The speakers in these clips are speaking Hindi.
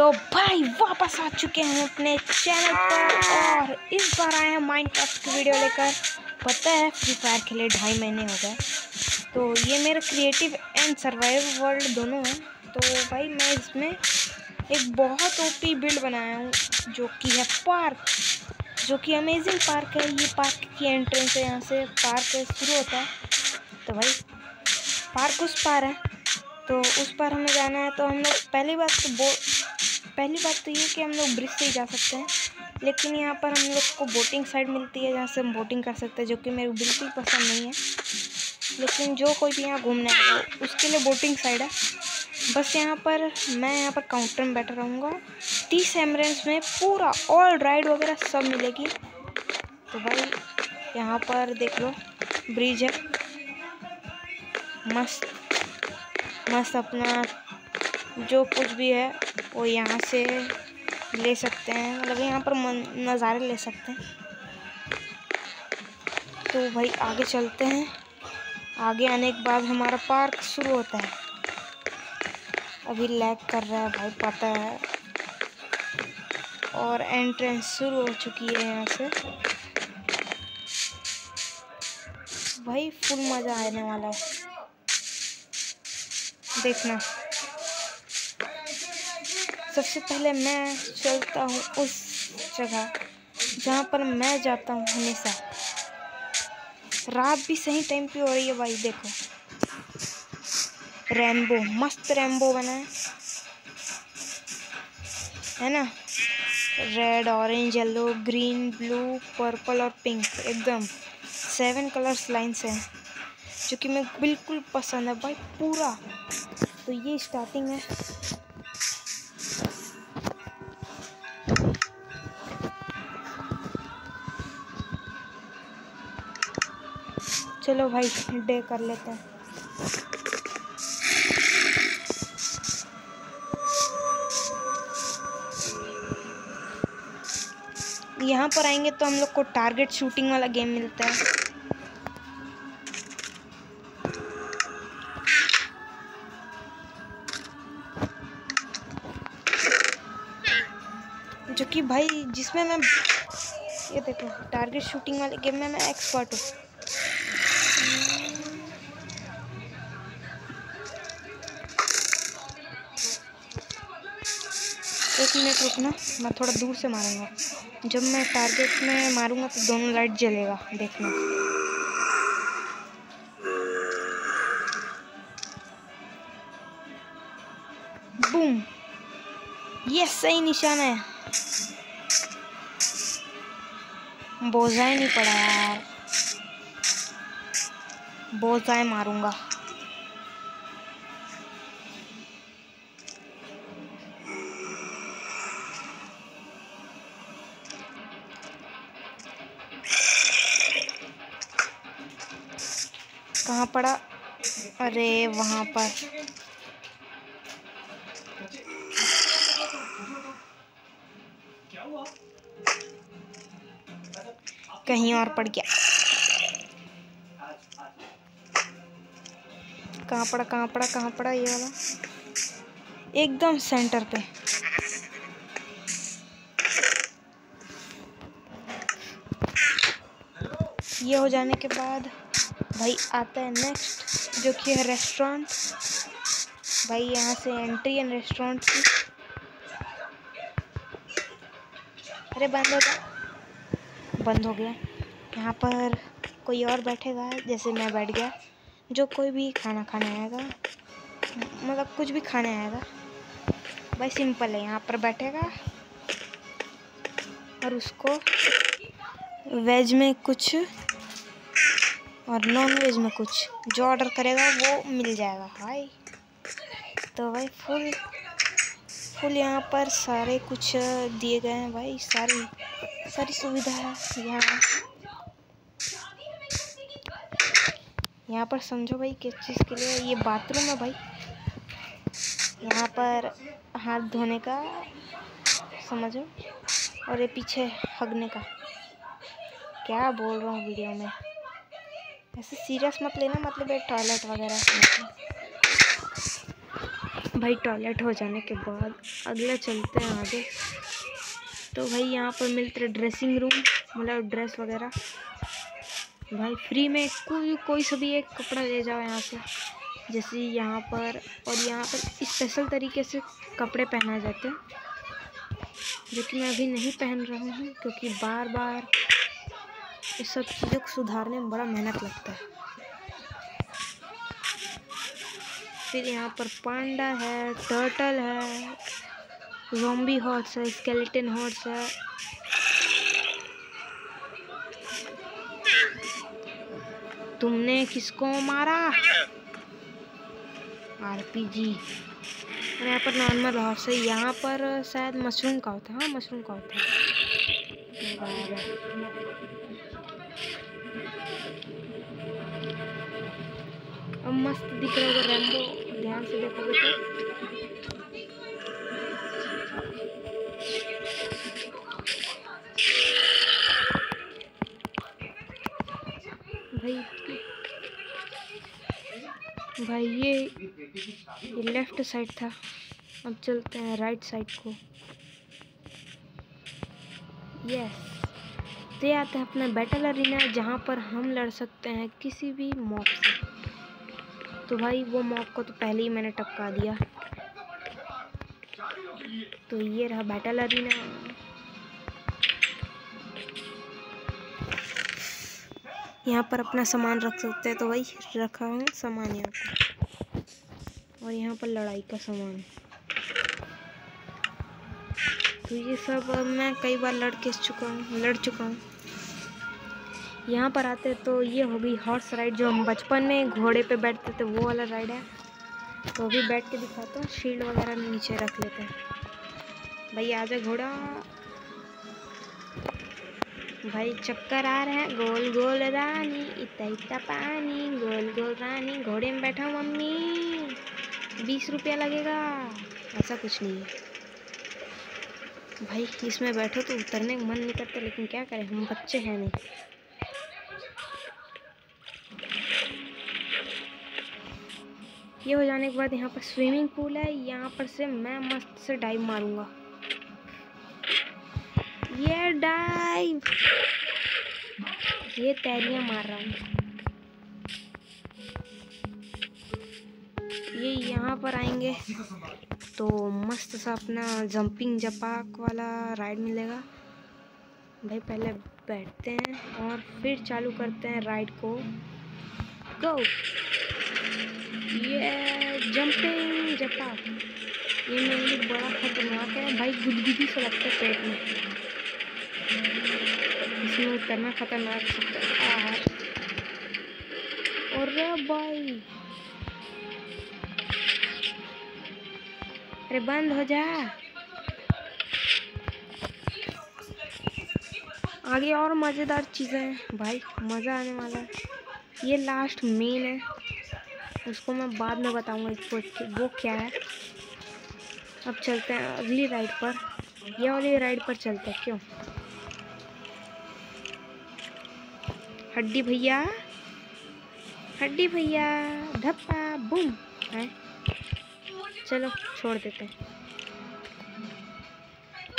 तो भाई वापस आ चुके हैं अपने चैनल पर और इस बार आए हैं माइनक्राफ्ट की वीडियो लेकर। पता है फ्री फायर खेले ढाई महीने हो गए। तो ये मेरा क्रिएटिव एंड सर्वाइव वर्ल्ड दोनों हैं। तो भाई मैं इसमें एक बहुत ओपी बिल्ड बनाया हूँ, जो कि है पार्क जो कि अमेजिंग पार्क है। ये पार्क की एंट्रेंस है, यहाँ से पार्क शुरू होता है। तो भाई पार्क उस पार है। तो उस पार हमें जाना है। तो हम लोग पहली बात तो बो पहली बात तो ये कि हम लोग ब्रिज से ही जा सकते हैं, लेकिन यहाँ पर हम लोग को बोटिंग साइड मिलती है जहाँ से हम बोटिंग कर सकते हैं, जो कि मेरे बिल्कुल पसंद नहीं है। लेकिन जो कोई भी यहाँ घूमने आएगा उसके लिए बोटिंग साइड है। बस यहाँ पर मैं यहाँ पर काउंटर में बैठा रहूँगा। तीस एमरेंस में पूरा ऑल राइड वगैरह सब मिलेगी। तो भाई, यहाँ पर देख लो, ब्रिज है। मस्त मस्त अपना जो कुछ भी है, वो यहाँ से ले सकते हैं। मतलब यहाँ पर नज़ारे ले सकते हैं। तो भाई, आगे चलते हैं। आगे आने के बाद हमारा पार्क शुरू होता है। अभी लैग कर रहा है भाई, पता है। और एंट्रेंस शुरू हो चुकी है यहाँ से। भाई, फुल मज़ा आने वाला है। देखना। सबसे पहले मैं चलता हूँ उस जगह जहाँ पर मैं जाता हूँ हमेशा। रात भी सही टाइम पे हो रही है भाई, देखो। रेनबो मस्त रेनबो बना है। है ना? Red orange yellow green blue purple और पिंक एकदम। सेवन कलर्स लाइन्स हैं, जो कि मैं बिल्कुल पसंद है भाई, पूरा। तो ये स्टार्टिंग है। चलो भाई, डे कर लेते हैं। यहाँ पर आएँगे तो हम लोग को टारगेट शूटिंग वाला गेम मिलता है। जो कि भाई, जिसमें मैं, ये देखो टारगेट शूटिंग वाले गेम में मैं एक्सपर्ट हूँ। एक मिनट रुकना, मैं थोड़ा दूर से मारूँगा। जब मैं टारगेट में मारूँगा तो दोनों लाइट जलेगा, देखना। बूम ये सही निशान है। बोझा ही नहीं पड़ा यार। बोझाई मारूँगा। कहाँ पड़ा? अरे वहाँ पर। कहीं और पड़ गया। कहाँ पड़ा कहाँ पड़ा कहाँ पड़ा ये वाला? एकदम सेंटर पे। ये हो जाने के बाद भाई आता है नेक्स्ट जो कि है रेस्टोरेंट भाई यहाँ से एंट्री है रेस्टोरेंट की। अरे बंद हो गया। बंद हो गया। यहाँ पर कोई और बैठेगा, जैसे मैं बैठ गया। जो कोई भी खाना खाने आएगा मतलब कुछ भी खाने आएगा, भाई सिंपल है, यहाँ पर बैठेगा और उसको वेज में कुछ और नॉन वेज में कुछ जो ऑर्डर करेगा वो मिल जाएगा, भाई। तो भाई फुल फुल यहाँ पर सारे कुछ दिए गए हैं, भाई। सारी सारी सुविधा है यहाँ। यहाँ पर समझो भाई किस चीज़ के लिए ये बाथरूम है भाई। यहाँ पर हाथ धोने का, समझो, और ये पीछे हगने का। क्या बोल रहा हूँ वीडियो में? ऐसे सीरियस मत लेना मतलब ये टॉयलेट वगैरह भाई टॉयलेट हो जाने के बाद अगले चलते हैं आगे। तो भाई यहाँ पर मिलते ड्रेसिंग रूम मतलब ड्रेस वगैरह। भाई फ्री में कोई कोई सा भी एक कपड़ा ले जाओ यहाँ से। जैसे यहाँ पर, और यहाँ पर स्पेशल तरीके से कपड़े पहनाए जाते हैं, जो कि मैं अभी नहीं पहन रहा हूँ, क्योंकि बार बार इस सब चीज़ों को सुधारने में बड़ा मेहनत लगता है। फिर यहाँ पर पांडा है टर्टल है जोम्बी हॉर्स है स्केलेटन हॉर्स है। तुमने किसको मारा? आरपीजी। और यहाँ पर नॉर्मल हॉर्स है यहाँ पर शायद मशरूम का होता है। हाँ मशरूम का होता है। अब मस्त दिख रहा होगा रैम्बो ध्यान से देखोगे तो। भाई, ये ये लेफ़्ट साइड था। अब चलते हैं राइट साइड को। यस तो ये आता है अपना बैटल अरीना जहाँ पर हम लड़ सकते हैं किसी भी मॉब से। तो भाई, वो मॉब को तो पहले ही मैंने टपका दिया। तो ये रहा बैटल अरीना यहाँ पर अपना सामान रख सकते हैं तो भाई रखा है सामान यहाँ पर। और यहाँ पर लड़ाई का सामान। तो ये सब मैं कई बार लड़ के चुका हूँ, लड़ चुका हूँ। यहाँ पर आते तो ये हो गई हॉर्स राइड जो हम बचपन में घोड़े पे बैठते थे, वो वाला राइड है। तो अभी बैठ के दिखाता हूँ शील्ड वगैरह नीचे रख लेते हैं। भाई आ जाए घोड़ा। भाई चक्कर आ रहा है। गोल गोल रानी, इतना इतना पानी। गोल गोल रानी, घोड़े में बैठा हूँ मम्मी। बीस रुपया लगेगा। ऐसा कुछ नहीं है। भाई, इसमें बैठो तो उतरने का मन नहीं करता, लेकिन क्या करें? हम बच्चे हैं नहीं। ये हो जाने के बाद यहाँ पर स्विमिंग पूल है। यहाँ पर से मैं मस्त से डाइव मारूँगा। ये डाइव ये तैरियाँ मार रहा हूँ। ये यहाँ पर आएँगे तो मस्त सा अपना जंपिंग जपाक वाला राइड मिलेगा। भाई पहले बैठते हैं और फिर चालू करते हैं राइड को। गो ये जंपिंग जपाक ये मेरे लिए बड़ा खतरनाक है। भाई गुदगुदी से लगता है पेट में। इसमें उतरना खतरनाक और भाई अरे बंद हो जा आगे और मज़ेदार चीज़ें हैं। भाई, मज़ा आने वाला है। ये लास्ट मेन है। उसको मैं बाद में बताऊँगा इसको वो क्या है। अब चलते हैं अगली राइड पर। ये वाली राइड पर चलते हैं, क्यों? हड्डी भैया हड्डी भैया, धप्पा, बूम, है? चलो, छोड़ देते हैं।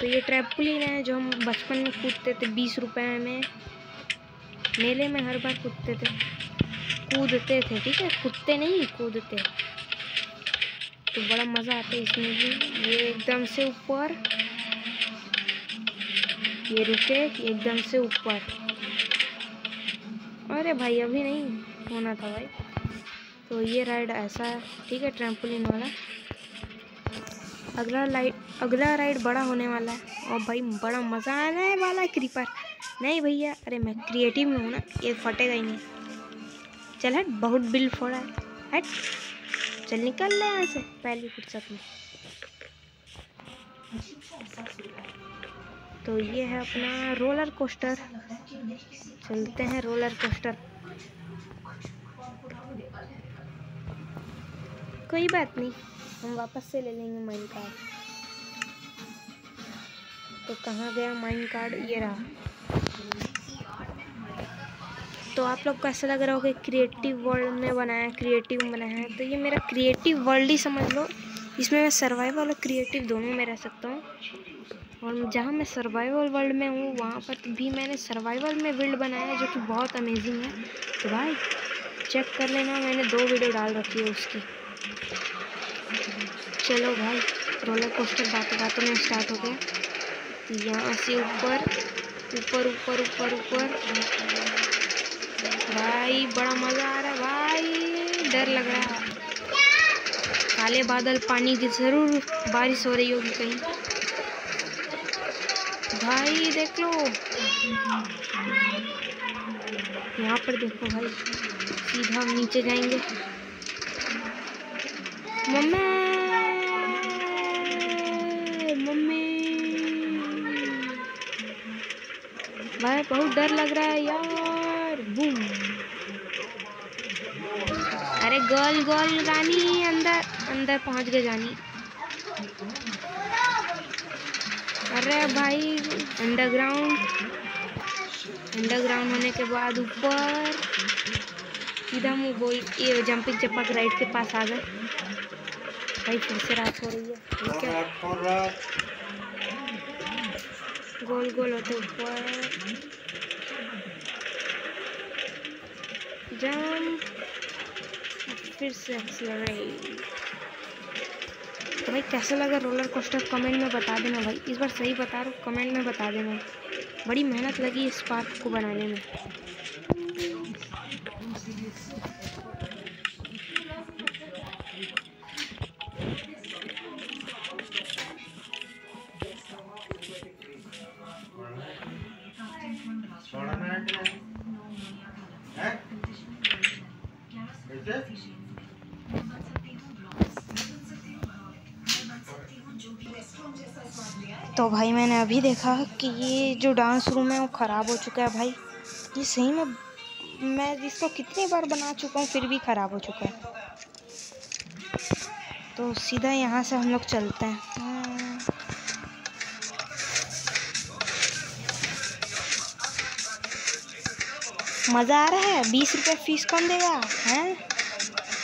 तो ये ट्रैम्पोलिन है जो हम बचपन में कूदते थे, बीस रुपए में। मेले में हर बार कूदते थे। कूदते थे, ठीक है? कूदते नहीं, कूदते। तो बड़ा मज़ा आता है इसमें भी। ये एकदम से ऊपर। ये रुके एकदम से ऊपर। अरे भाई, अभी नहीं होना था भाई। तो ये राइड ऐसा है, ठीक है ट्रैम्पोलिन वाला। अगला लाइट अगला राइड बड़ा होने वाला है। और भाई, बड़ा मज़ा आने वाला है क्रीपर नहीं भैया, अरे मैं क्रिएटिव में हूँ ना, ये फटेगा ही नहीं। चल हट, बहुत बिल फोड़ा है। हट, चल निकल ले यहाँ से, पहली फुर्सत में। तो ये है अपना रोलर कोस्टर। चलते हैं रोलर कोस्टर। कोई बात नहीं, हम वापस से ले लेंगे माइन कार्ड। तो कहाँ गया माइन कार्ड? ये रहा। तो आप लोग को ऐसा लग रहा होगा क्रिएटिव वर्ल्ड में बनाया, क्रिएटिव बनाया है। तो ये मेरा क्रिएटिव वर्ल्ड ही समझ लो। इसमें मैं सर्वाइवल और क्रिएटिव दोनों में रह सकता हूँ। और जहाँ मैं सर्वाइवल वर्ल्ड में हूँ, वहाँ पर भी मैंने सर्वाइवल में बिल्ड बनाया जो कि बहुत अमेजिंग है। तो भाई चेक कर लेना, मैंने दो वीडियो डाल रखी है उसकी। चलो भाई रोलर कोस्टर बातों बातों में स्टार्ट हो गया। तो यहाँ से ऊपर ऊपर ऊपर ऊपर ऊपर। भाई, बड़ा मज़ा आ रहा है, भाई। डर लग रहा है। काले बादल, पानी की ज़रूर बारिश हो रही होगी कहीं। भाई, देख लो। यहाँ पर देखो भाई, सीधा हम नीचे जाएँगे। मम्मी! मम्मी! भाई, बहुत डर लग रहा है यार। बूम। अरे गोल गोल रानी, अंदर। अंदर पहुँच गए जानी। अरे भाई अंडरग्राउंड अंडरग्राउंड होने के बाद ऊपर। सीधा हम गोल ये जंपिंग चपक राइड के पास आ गए। भाई फिर से रात हो रही है। ठीक है गोल गोल होते ऊपर। जंप फिर से एक्सलरेट तो भाई, कैसा लगा रोलर कोस्टर कमेंट में बता देना भाई। इस बार सही बता रहा हूँ कमेंट में बता देना। बड़ी मेहनत लगी इस पार्क को बनाने में। तो भाई मैंने अभी देखा कि ये जो डांस रूम है वो ख़राब हो चुका है भाई। ये सही में मैं इसको कितनी बार बना चुका हूँ, फिर भी ख़राब हो चुका है। तो सीधा यहाँ से हम लोग चलते हैं। मज़ा आ रहा है? बीस रुपये फ़ीस कौन देगा? हैं?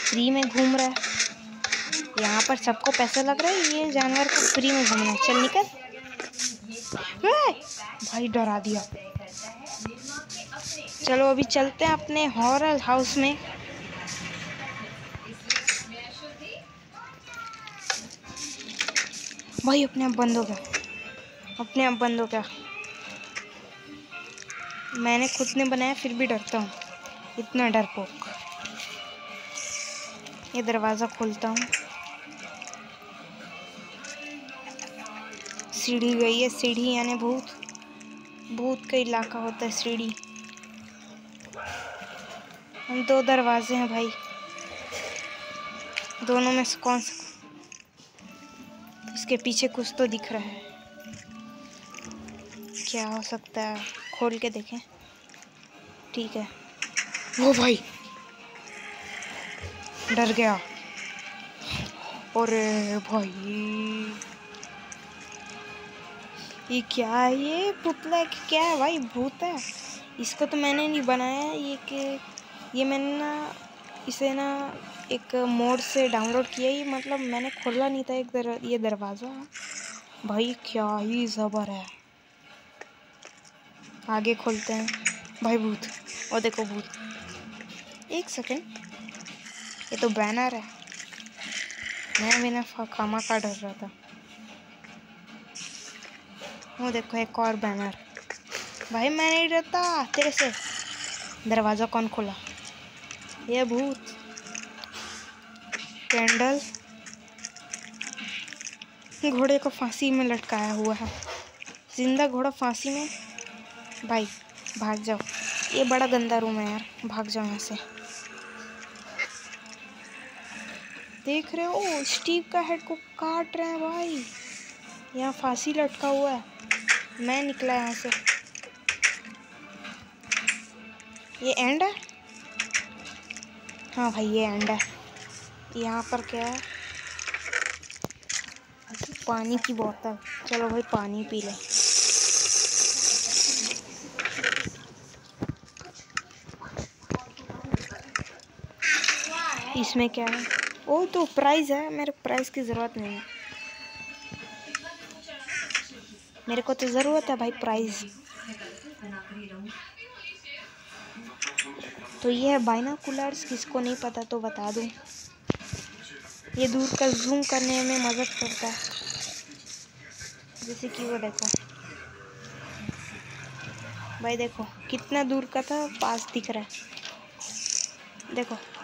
फ्री में घूम रहा है। यहाँ पर सबको पैसा लग रहा है, ये जानवर को फ्री में घूमना चल निकल। भाई डरा दिया। चलो अभी चलते हैं अपने हॉरर हाउस में। भाई अपने आप बंद हो गया। अपने आप बंद हो गया। मैंने खुद ने बनाया, फिर भी डरता हूँ। इतना डरपोक। ये दरवाज़ा खोलता हूँ। सीढ़ी गई है। सीढ़ी यानी भूत। भूत का इलाका होता है सीढ़ी। हम दो दरवाजे हैं भाई। दोनों में से कौन सा? उसके पीछे कुछ तो दिख रहा है। क्या हो सकता है? खोल के देखें। ठीक है। वो भाई। डर गया। और भाई ये क्या है? ये पुतला क्या है भाई? भूत है। इसको तो मैंने नहीं बनाया ये कि ये मैंने ना इसे ना एक मोड से डाउनलोड किया ही। मतलब मैंने खोला नहीं था एक दर, ये दरवाज़ा। भाई क्या ही ज़बर है। आगे खोलते हैं। भाई भूत और देखो भूत। एक सेकेंड। ये तो बैनर है। मैं बिना खामा का डर रहा था। वो देखो एक और बैनर भाई, मैं नहीं डरता, तेरे से। दरवाज़ा कौन खोला? ये भूत। कैंडल। घोड़े को फांसी में लटकाया हुआ है। ज़िंदा घोड़ा फांसी में? भाई, भाग जाओ। ये बड़ा गंदा रूम है यार, भाग जाओ यहाँ से। देख रहे हो, स्टीव का हेड को काट रहे हैं भाई। यहाँ फांसी लटका हुआ है। मैं निकला यहाँ से। ये एंड है? हाँ भाई, ये एंड है। यहाँ पर क्या है? पानी की बोतल। चलो भाई, पानी पी लें। इसमें क्या है? ओ तो प्राइस है। मेरे प्राइस की ज़रूरत नहीं है। मेरे को तो ज़रूरत है भाई प्राइस तो ये है बाइना कूलर्स किसको नहीं पता तो बता दूँ। ये दूर का जूम करने में मदद करता है। जैसे कि वो देखो। भाई देखो, कितना दूर का था, पास दिख रहा है। देखो।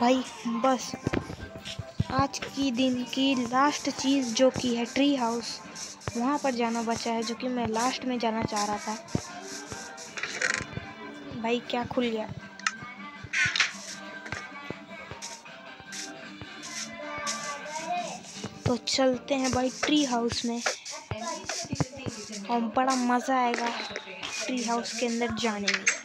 भाई, बस। आज की दिन की लास्ट चीज़ जो कि है ट्री हाउस वहाँ पर जाना बचा है, जो कि मैं लास्ट में जाना चाह रहा था। भाई, क्या खुल गया? तो चलते हैं भाई ट्री हाउस में। और बड़ा मज़ा आएगा ट्री हाउस के अंदर जाने में।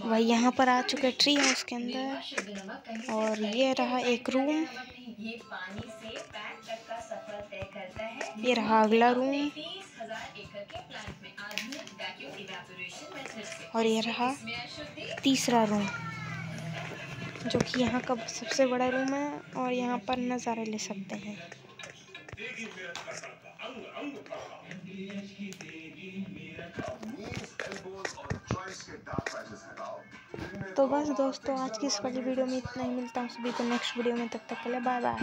भाई यहाँ पर आ चुके ट्री हाउस के अंदर। और ये रहा एक रूम ये रहा अगला रूम और ये रहा तीसरा रूम जो कि यहाँ का सबसे बड़ा रूम है और यहाँ पर नज़ारे ले सकते हैं। तो बस दोस्तों, आज की इस वाली वीडियो में इतना ही। मिलता हूँ सभी को नेक्स्ट वीडियो में। तब तक के लिए बाय बाय